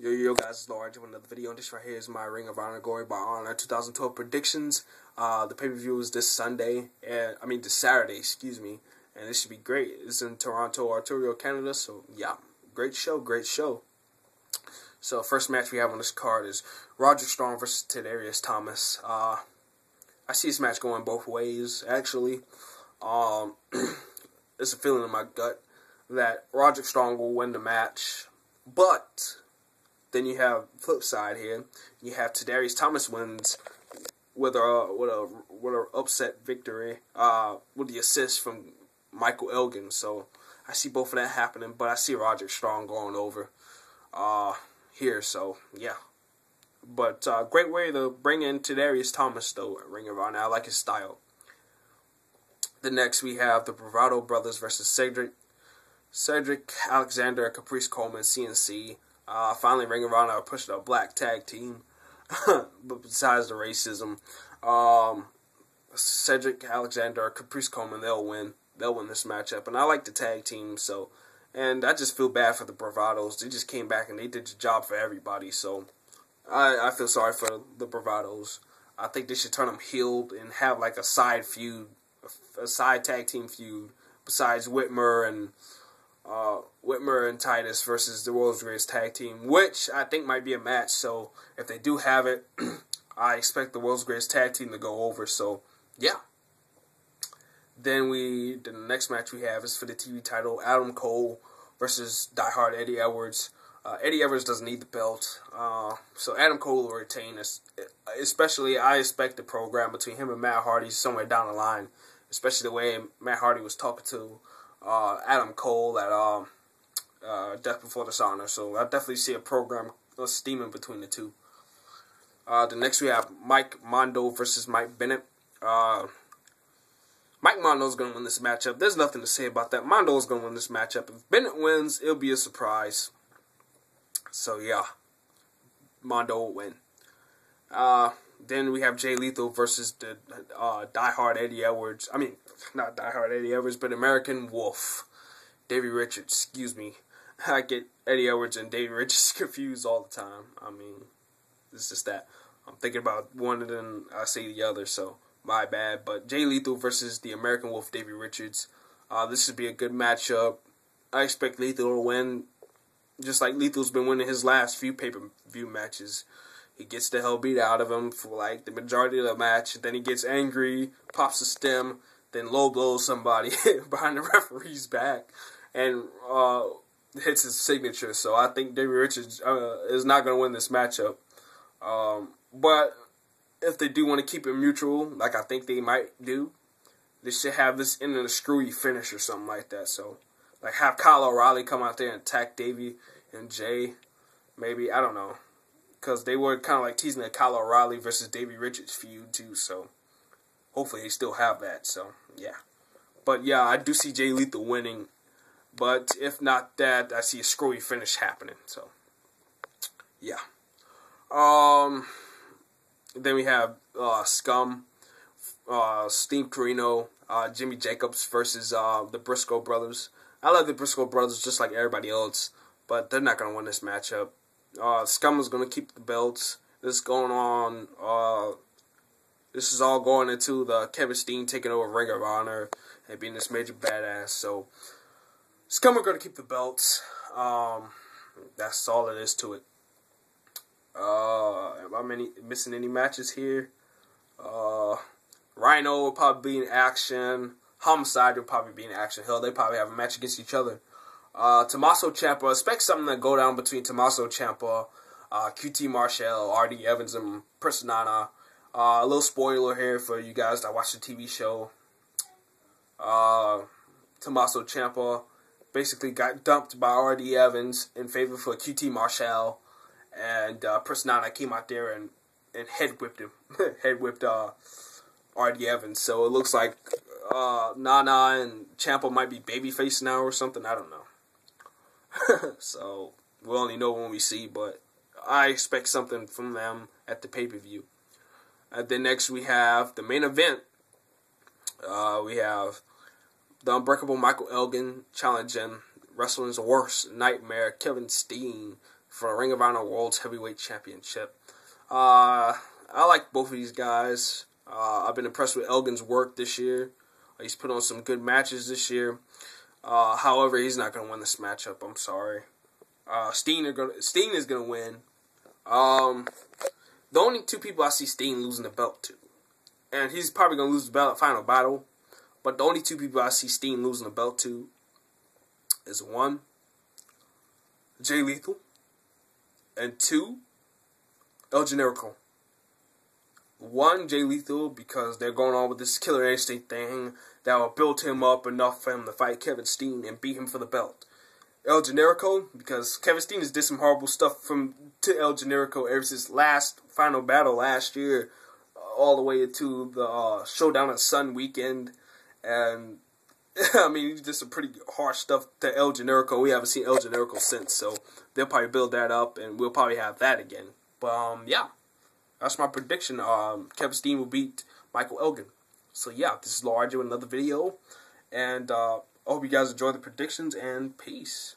Yo, yo, guys, it's Large with another video. And this right here is my Ring of Honor Glory by Honor 2012 predictions. Uh, the pay-per-view is this Sunday, and I mean this Saturday, excuse me. And this should be great. It's in Toronto, Ontario, Canada. So yeah, great show, great show. So first match we have on this card is Roger Strong versus Tadarius Thomas. Uh, I see this match going both ways. Actually, um, it's a feeling in my gut that Roger Strong will win the match, but then you have flip side here. You have Tadarius Thomas wins with a with a with a upset victory uh, with the assist from Michael Elgin. So I see both of that happening, but I see Roger Strong going over uh, here. So yeah. But uh, great way to bring in Tadarius Thomas though at Ring of Honor. I like his style. The next we have the Bravado Brothers versus Cedric Cedric Alexander, Caprice Coleman, CNC. Uh, finally, Ring of Honor pushed a black tag team. but besides the racism, um, Cedric Alexander, Caprice Coleman, they'll win. They'll win this matchup. And I like the tag team, so. And I just feel bad for the Bravados. They just came back and they did the job for everybody, so. I, I feel sorry for the Bravados. I think they should turn them healed and have like a side feud, a side tag team feud, besides Whitmer and uh, Whitmer and Titus versus the World's Greatest Tag Team, which I think might be a match. So if they do have it, I expect the World's Greatest Tag Team to go over. So yeah. Then we the next match we have is for the TV title: Adam Cole versus Die Hard Eddie Edwards. Uh, Eddie Edwards doesn't need the belt, uh, so Adam Cole will retain. Especially, I expect the program between him and Matt Hardy somewhere down the line. Especially the way Matt Hardy was talking to uh, Adam Cole at um, uh, Death Before Dishonor. So I definitely see a program steaming between the two. Uh, the next we have Mike Mondo versus Mike Bennett. Uh, Mike Mondo's going to win this matchup. There's nothing to say about that. Mondo's going to win this matchup. If Bennett wins, it'll be a surprise. So yeah, Mondo will win. Uh, then we have Jay Lethal versus the uh, Die Hard Eddie Edwards. I mean, not Die Hard Eddie Edwards, but American Wolf. Davey Richards, excuse me. I get Eddie Edwards and Davey Richards confused all the time. I mean, it's just that. I'm thinking about one and then I say the other, so my bad. But Jay Lethal versus the American Wolf, Davey Richards. Uh, this should be a good matchup. I expect Lethal to win, just like Lethal's been winning his last few pay per view matches. He gets the hell beat out of him for like the majority of the match. Then he gets angry, pops a stem, then low blows somebody behind the referee's back, and uh, hits his signature. So I think Davey Richards uh, is not going to win this matchup. Um, but if they do want to keep it mutual, like I think they might do, they should have this in a screwy finish or something like that. So, like have Kyle O'Reilly come out there and attack Davey and Jay. Maybe I don't know because they were kind of like teasing the Kyle O'Reilly versus Davey Richards feud too. So hopefully they still have that. So yeah, but yeah, I do see Jay Lethal winning. But if not that, I see a screwy finish happening. So yeah. Um. Then we have uh, Scum, uh, Steve Corino, uh, Jimmy Jacobs versus uh, the Briscoe brothers. I love the Briscoe brothers just like everybody else, but they're not gonna win this matchup. Uh, Scum is going to keep the belts. This is going on. Uh, this is all going into the Kevin Steen taking over Ring of Honor and being this major badass. So Scum are going to keep the belts. Um, that's all it is to it. Uh, am I many, missing any matches here? Uh, Rhino will probably be in action. Homicide will probably be in action. Hell, they probably have a match against each other. Uh, Tommaso Ciampa, expect something to go down between Tommaso Ciampa, uh, QT Marshall, RD Evans, and Prince Nana. Uh, a little spoiler here for you guys that watch the TV show. Uh, Tommaso basically got dumped by RD Evans in favor for QT Marshall, and uh, Prince Nana came out there and, and head whipped him, head whipped uh, RD Evans. So it looks like uh, Nana and Ciampa might be babyface now or something. I don't know. so we'll only know when we see, but I expect something from them at the pay per view. Uh, then next we have the main event. Uh, we have the Unbreakable Michael Elgin challenging wrestling's worst nightmare, Kevin Steen, for Ring of Honor World's Heavyweight Championship. Uh, I like both of these guys. Uh, I've been impressed with Elgin's work this year. He's put on some good matches this year. Uh, however, he's not going to win this matchup. I'm sorry. Uh, Steen, are gonna, Steen is going to win. Um, the only two people I see Steen losing the belt to, and he's probably going to lose the belt Final Battle, but the only two people I see Steen losing the belt to is one, Jay Lethal, and two, El Generico. One, Jay Lethal, because they're going on with this killer instinct thing that will build him up enough for him to fight Kevin Steen and beat him for the belt. El Generico, because Kevin Steen has did some horrible stuff from to El Generico ever since last final battle last year, all the way to the uh, showdown at Sun Weekend, and I mean, he did some pretty harsh stuff to El Generico. We haven't seen El Generico since, so they'll probably build that up, and we'll probably have that again. But um, yeah, that's my prediction. Um, Kevin Steen will beat Michael Elgin. So yeah, this is Larger with another video, and uh, I hope you guys enjoy the predictions and peace.